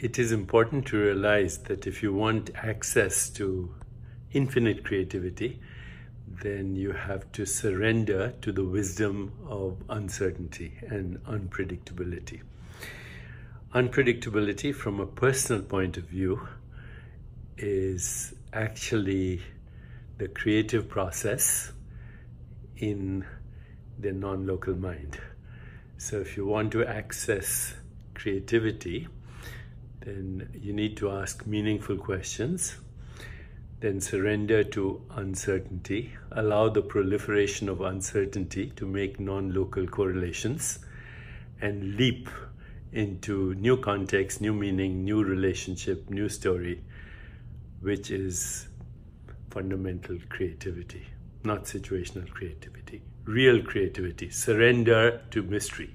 it is important to realize that if you want access to infinite creativity, then you have to surrender to the wisdom of uncertainty and unpredictability. Unpredictability, from a personal point of view, is actually the creative process in the non local mind. So, if you want to access creativity, then you need to ask meaningful questions then surrender to uncertainty. Allow the proliferation of uncertainty to make non local correlations and leap into new context, new meaning, new relationship, new story, which is fundamental creativity, not situational creativity. Real creativity. Surrender to mystery.